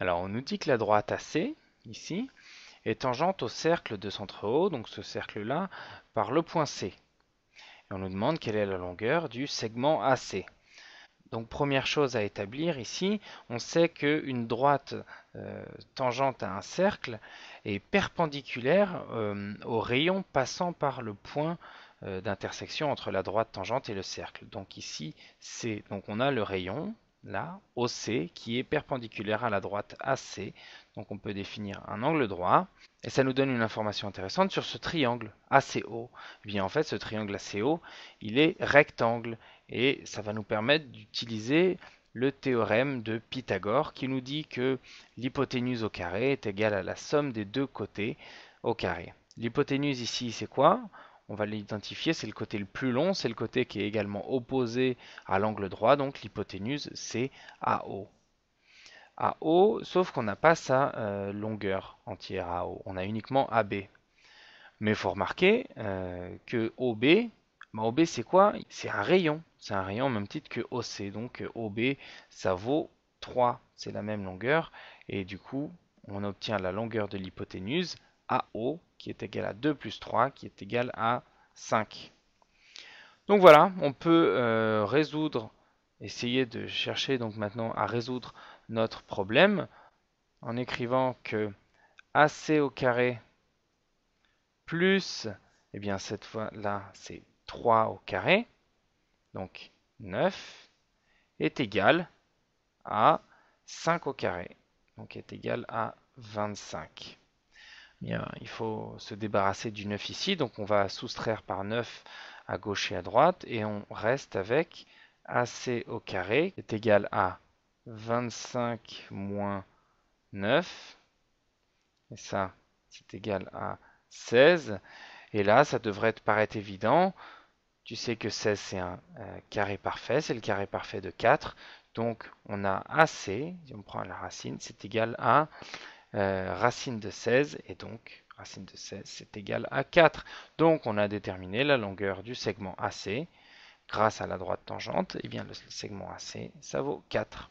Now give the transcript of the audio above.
Alors on nous dit que la droite AC, ici, est tangente au cercle de centre O, donc ce cercle-là, par le point C. Et on nous demande quelle est la longueur du segment AC. Donc première chose à établir ici, on sait qu'une droite euh, tangente à un cercle est perpendiculaire euh, au rayon passant par le point euh, d'intersection entre la droite tangente et le cercle. Donc ici, c'est donc on a le rayon là, OC, qui est perpendiculaire à la droite AC. Donc on peut définir un angle droit. Et ça nous donne une information intéressante sur ce triangle ACO. Eh bien en fait, ce triangle ACO, il est rectangle. Et ça va nous permettre d'utiliser le théorème de Pythagore qui nous dit que l'hypoténuse au carré est égale à la somme des deux côtés au carré. L'hypoténuse ici, c'est quoi? On va l'identifier, c'est le côté le plus long, c'est le côté qui est également opposé à l'angle droit, donc l'hypoténuse c'est AO. AO, sauf qu'on n'a pas sa euh, longueur entière AO, on a uniquement AB. Mais il faut remarquer euh, que OB, bah, OB c'est quoi? C'est un rayon, c'est un rayon au même titre que OC, donc OB ça vaut 3, c'est la même longueur, et du coup on obtient la longueur de l'hypoténuse AO qui est égal à 2 plus 3, qui est égal à 5. Donc voilà, on peut euh, résoudre, essayer de chercher donc maintenant à résoudre notre problème en écrivant que AC au carré plus, eh bien cette fois-là c'est 3 au carré, donc 9, est égal à 5 au carré, donc est égal à 25 il faut se débarrasser du 9 ici. Donc on va soustraire par 9 à gauche et à droite. Et on reste avec AC au carré est égal à 25 moins 9. Et ça, c'est égal à 16. Et là, ça devrait te paraître évident. Tu sais que 16, c'est un euh, carré parfait. C'est le carré parfait de 4. Donc, on a AC, si on prend la racine, c'est égal à euh, racine de 16 et donc racine de 16 c'est égal à 4. Donc on a déterminé la longueur du segment AC grâce à la droite tangente. Et eh bien le segment AC ça vaut 4.